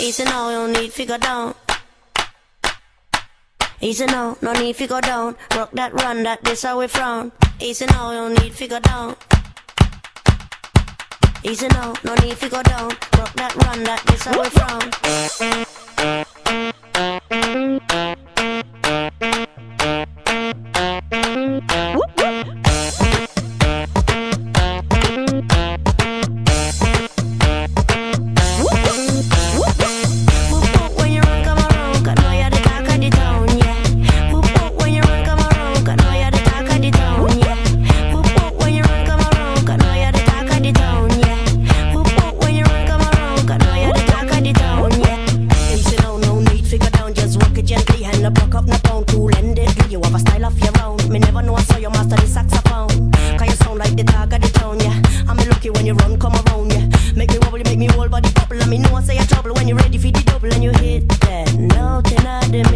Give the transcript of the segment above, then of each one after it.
Easy now, you don't need figure down. Easy now, no need figure down. Rock that run, that this how we frown. Easy now, you don't need figure down. Easy now, no need figure down. Rock that run, that this how we frown. for the double and you hit that. Now ten of them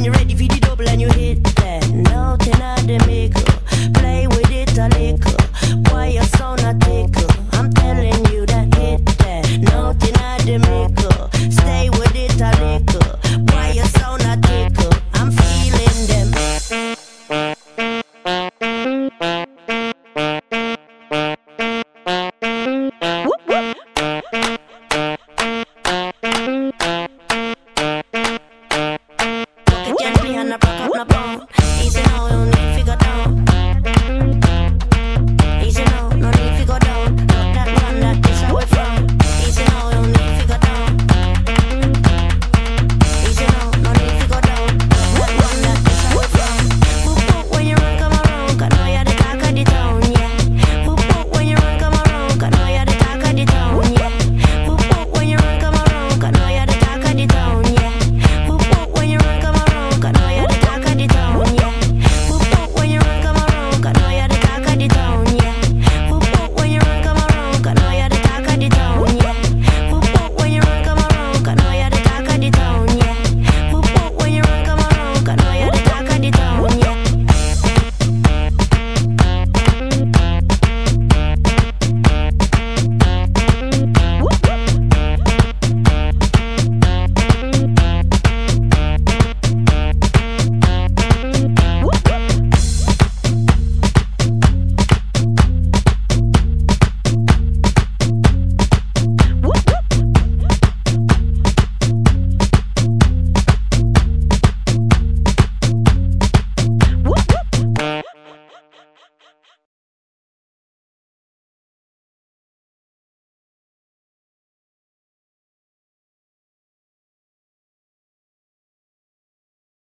When you're ready for the double and you hit that. Nothing out the middle Play with it a little. Why your sound not tickle? I'm telling you that hit that. Nothing out the middle Stay with it a little. Why your sound not tickle? I'm feeling them. Thank you. Yeah, me broke up,